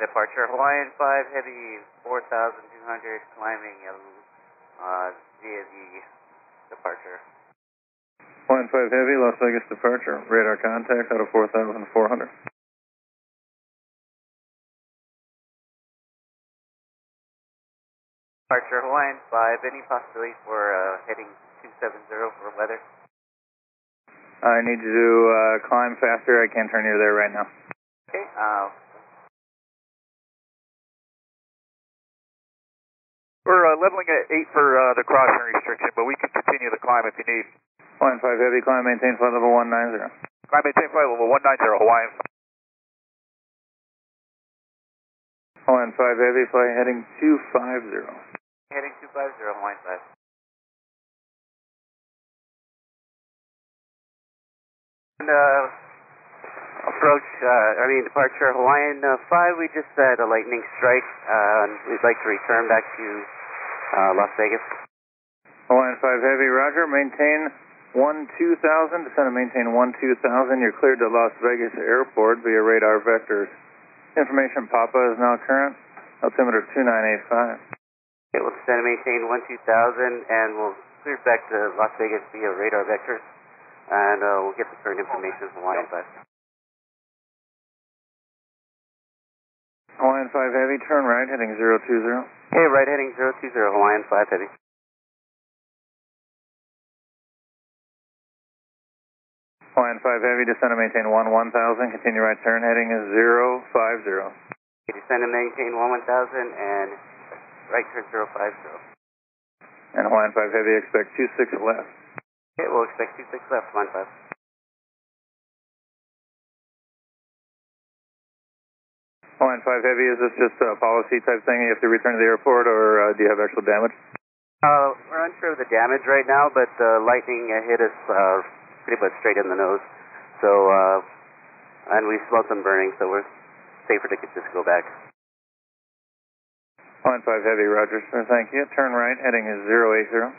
Departure Hawaiian 5 Heavy 4,200 climbing uh, via the departure. Hawaiian 5 Heavy, Las Vegas departure. Radar contact out of 4,400. Departure Hawaiian 5, any possibility for uh, heading 270 for weather? I need to uh, climb faster. I can't turn you there right now. Okay, uh, We're uh, leveling at 8 for uh, the crossing restriction, but we can continue the climb if you need. Hawaiian 5 Heavy, climb maintain flight level 190. Climb maintain flight level 190, Hawaiian. Hawaiian 5 Heavy, fly heading 250. heading 250 Hawaiian 5. And, uh, approach, uh, I mean, departure Hawaiian uh, 5, we just had a lightning strike. Uh, and we'd like to return back to uh, Las Vegas. Hawaiian 5 Heavy, roger. Maintain 12000. Descend and maintain 1-2000. You're cleared to Las Vegas Airport via radar vectors. Information Papa is now current. Altimeter 2985. Okay, we'll descend and maintain 1-2000, and we'll clear back to Las Vegas via radar vectors. And uh, we'll get the current information from Hawaiian 5. Hawaiian 5 Heavy, turn right, heading 020. Okay, right heading 020 Hawaiian 5 Heavy. Hawaiian 5 Heavy, descend and maintain 1 1000. Continue right turn, heading is 050. Okay, descend and maintain 1 1000 and right turn 050. And Hawaiian 5 Heavy, expect 26 left. Okay, we'll expect 26 left, Hawaiian 5. five Heavy, is this just a policy type thing? You have to return to the airport, or uh, do you have actual damage? Uh, we're unsure of the damage right now, but uh, lightning uh, hit us uh, pretty much straight in the nose. So, uh, and we smelled some burning, so we're safer to just go back. five Heavy, Roger, sir. Thank you. Turn right, heading is 080.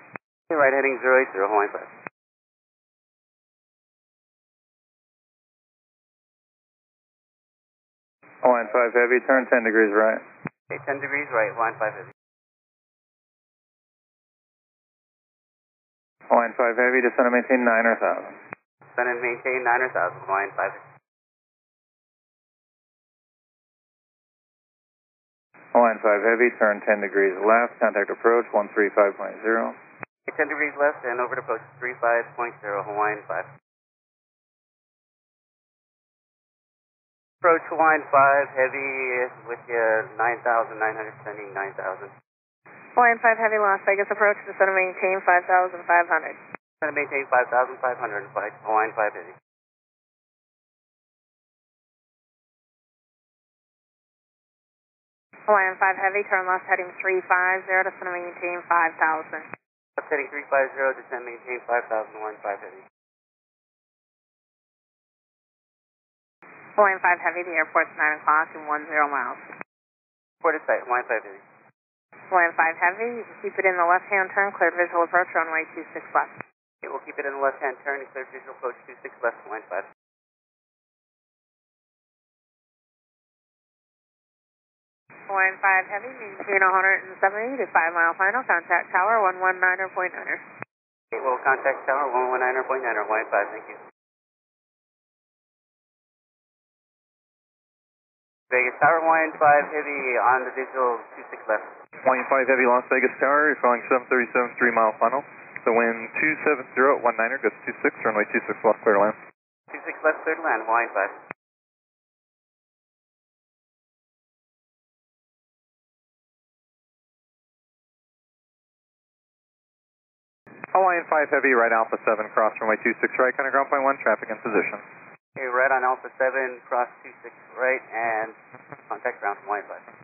Right, heading 080, five. Line 5 Heavy, turn 10 degrees right. Okay, 10 degrees right, line 5 Heavy. Line 5 Heavy, descend and maintain 9 or 1000. Descend and maintain 9 or 1000, line 5 Heavy. Line 5 Heavy, turn 10 degrees left, contact approach 135.0. 10 degrees left and over to approach 35.0, Hawaiian 5. Approach Hawaiian 5 Heavy with you 9,900 sending 9,000. Hawaiian 5 Heavy, Las Vegas approach, descend and maintain 5,500. Descend and maintain 5,500 and flight Hawaiian 5 Heavy. Hawaiian 5 Heavy, turn left heading 350, descend and maintain 5,000. Left heading 350, descend maintain 5,000 Hawaiian 5 Heavy. Hawaiian 5 Heavy, the airport's 9 o'clock and 10 miles. Port of sight, Hawaiian 5 Heavy. Hawaiian 5 Heavy, you can keep it in the left-hand turn, cleared visual approach, runway 26 left. Okay, we'll keep it in the left-hand turn and clear visual approach 26 left Hawaiian 5. Hawaiian 5 Heavy, maintain 170 to 5 mile final, contact tower 119.9. Okay, we'll contact tower 119.9 Hawaiian 5, thank you. Vegas Tower, Hawaiian 5 Heavy on the visual 26 left. Hawaiian 5 Heavy, Las Vegas Tower, you're flying 737, 3 mile final. The wind 270 at 19er, gets 26, runway 26 left, clear to land. 26 left, clear to land, Hawaiian 5. Hawaiian 5 Heavy, right Alpha 7, cross runway 26 right, kind of ground point 1, traffic in position. Okay, right on Alpha 7, cross 26 right, and contact ground Hawaiian 5.